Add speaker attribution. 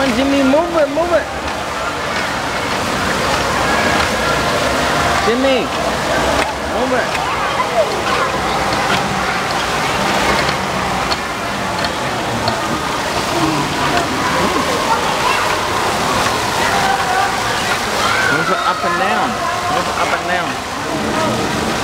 Speaker 1: on, Jimmy, move it, move it. Jimmy, move it. Move it up and down. Move it up and down.